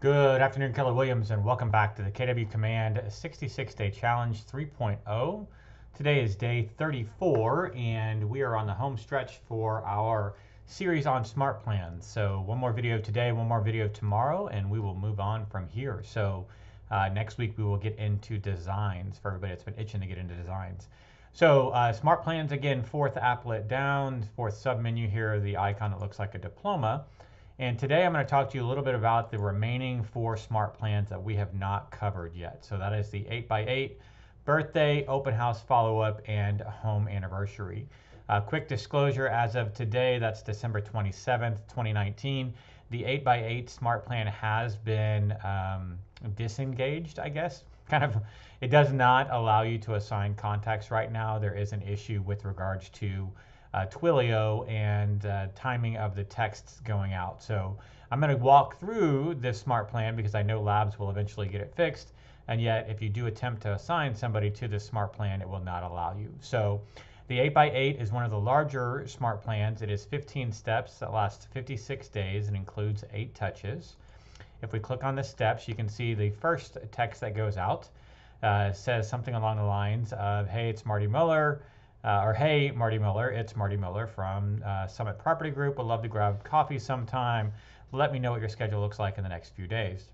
Good afternoon, Keller Williams, and welcome back to the KW Command 66 Day Challenge 3.0. Today is day 34, and we are on the home stretch for our series on smart plans. So, one more video today, one more video tomorrow, and we will move on from here. So, uh, next week we will get into designs for everybody that's been itching to get into designs. So, uh, smart plans again, fourth applet down, fourth submenu here, the icon that looks like a diploma. And today I'm going to talk to you a little bit about the remaining four smart plans that we have not covered yet. So that is the 8x8, birthday, open house follow-up, and home anniversary. Uh, quick disclosure, as of today, that's December 27th, 2019, the 8x8 smart plan has been um, disengaged, I guess. Kind of, it does not allow you to assign contacts right now. There is an issue with regards to uh, Twilio and uh, timing of the texts going out. So I'm going to walk through this smart plan because I know labs will eventually get it fixed. And yet, if you do attempt to assign somebody to this smart plan, it will not allow you. So the 8x8 is one of the larger smart plans. It is 15 steps that last 56 days and includes eight touches. If we click on the steps, you can see the first text that goes out uh, says something along the lines of, hey, it's Marty Miller. Uh, or hey, Marty Miller, it's Marty Miller from uh, Summit Property Group. Would love to grab coffee sometime. Let me know what your schedule looks like in the next few days.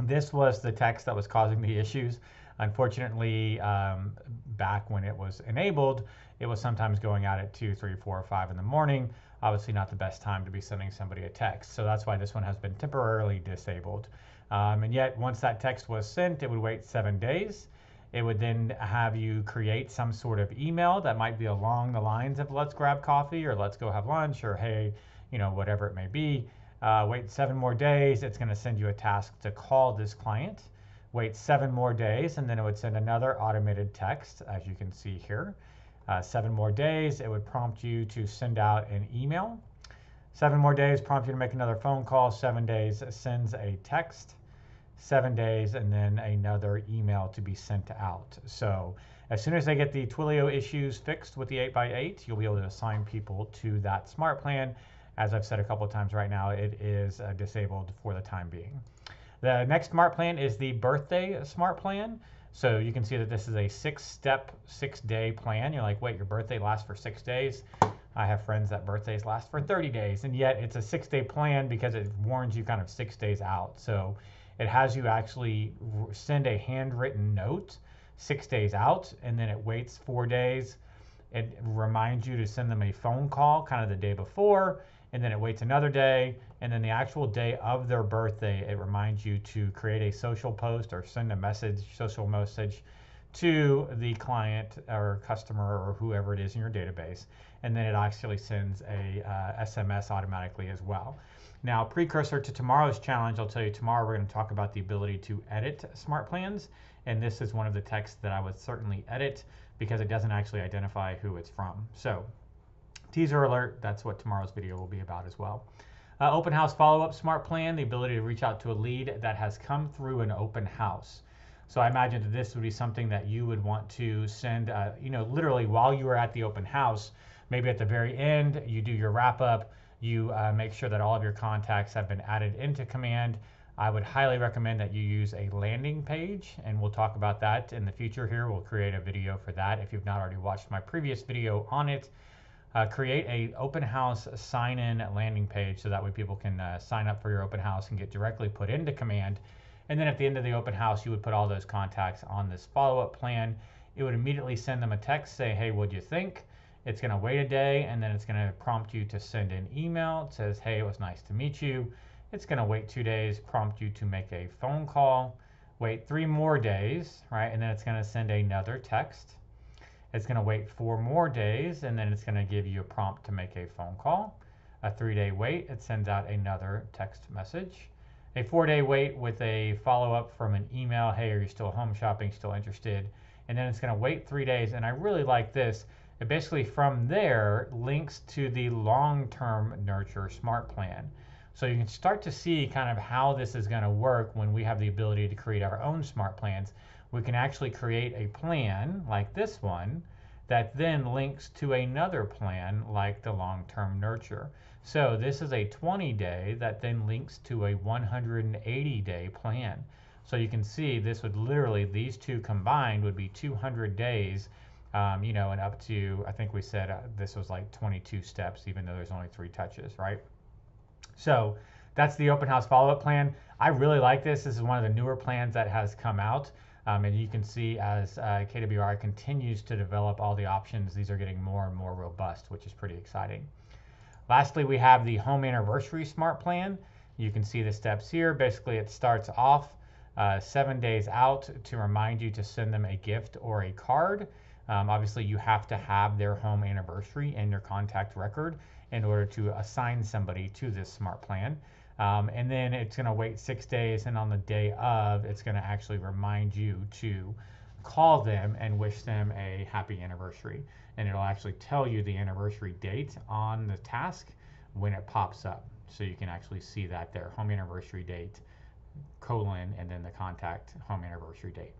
This was the text that was causing the issues. Unfortunately, um, back when it was enabled, it was sometimes going out at 2, 3, 4, or 5 in the morning. Obviously, not the best time to be sending somebody a text. So that's why this one has been temporarily disabled. Um, and yet, once that text was sent, it would wait seven days. It would then have you create some sort of email that might be along the lines of let's grab coffee or let's go have lunch or hey, you know, whatever it may be. Uh, wait seven more days. It's going to send you a task to call this client. Wait seven more days, and then it would send another automated text, as you can see here. Uh, seven more days, it would prompt you to send out an email. Seven more days, prompt you to make another phone call. Seven days, sends a text seven days, and then another email to be sent out. So as soon as they get the Twilio issues fixed with the 8x8, you'll be able to assign people to that smart plan. As I've said a couple of times right now, it is uh, disabled for the time being. The next smart plan is the birthday smart plan. So you can see that this is a six step, six day plan. You're like, wait, your birthday lasts for six days. I have friends that birthdays last for 30 days, and yet it's a six day plan because it warns you kind of six days out. So it has you actually send a handwritten note six days out, and then it waits four days. It reminds you to send them a phone call kind of the day before, and then it waits another day, and then the actual day of their birthday, it reminds you to create a social post or send a message, social message to the client or customer or whoever it is in your database, and then it actually sends a uh, SMS automatically as well. Now, precursor to tomorrow's challenge, I'll tell you tomorrow we're going to talk about the ability to edit smart plans. And this is one of the texts that I would certainly edit because it doesn't actually identify who it's from. So, teaser alert, that's what tomorrow's video will be about as well. Uh, open house follow-up smart plan, the ability to reach out to a lead that has come through an open house. So I imagine that this would be something that you would want to send, uh, you know, literally while you are at the open house, maybe at the very end, you do your wrap up, you uh, make sure that all of your contacts have been added into command. I would highly recommend that you use a landing page, and we'll talk about that in the future here. We'll create a video for that if you've not already watched my previous video on it. Uh, create a open house sign-in landing page so that way people can uh, sign up for your open house and get directly put into command. And then at the end of the open house, you would put all those contacts on this follow-up plan. It would immediately send them a text, say, hey, what'd you think? It's going to wait a day and then it's going to prompt you to send an email. It says, hey, it was nice to meet you. It's going to wait two days, prompt you to make a phone call. Wait three more days, right? And then it's going to send another text. It's going to wait four more days and then it's going to give you a prompt to make a phone call. A three day wait, it sends out another text message. A four day wait with a follow up from an email hey, are you still home shopping, still interested? And then it's going to wait three days. And I really like this it basically from there links to the long-term nurture smart plan. So you can start to see kind of how this is going to work when we have the ability to create our own smart plans. We can actually create a plan like this one that then links to another plan like the long term nurture. So this is a 20 day that then links to a 180 day plan. So you can see this would literally, these two combined would be 200 days, um, you know, and up to, I think we said uh, this was like 22 steps, even though there's only three touches, right? So that's the open house follow up plan. I really like this. This is one of the newer plans that has come out. Um, and you can see as uh, KWRI continues to develop all the options, these are getting more and more robust, which is pretty exciting. Lastly, we have the home anniversary smart plan. You can see the steps here. Basically, it starts off uh, seven days out to remind you to send them a gift or a card. Um, obviously, you have to have their home anniversary in your contact record in order to assign somebody to this smart plan. Um, and then it's going to wait six days, and on the day of, it's going to actually remind you to call them and wish them a happy anniversary. And it'll actually tell you the anniversary date on the task when it pops up. So you can actually see that there, home anniversary date, colon, and then the contact home anniversary date.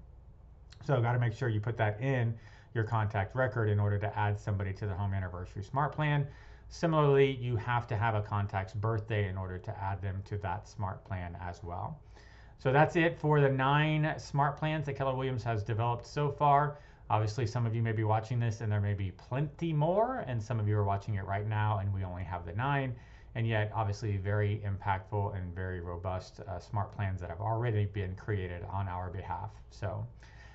So got to make sure you put that in your contact record in order to add somebody to the home anniversary smart plan. Similarly, you have to have a contact's birthday in order to add them to that smart plan as well. So that's it for the nine smart plans that Keller Williams has developed so far. Obviously, some of you may be watching this and there may be plenty more, and some of you are watching it right now and we only have the nine. And yet, obviously, very impactful and very robust uh, smart plans that have already been created on our behalf. So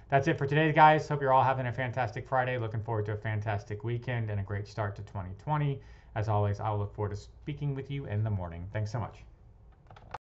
that's it for today, guys. Hope you're all having a fantastic Friday. Looking forward to a fantastic weekend and a great start to 2020. As always, I'll look forward to speaking with you in the morning. Thanks so much.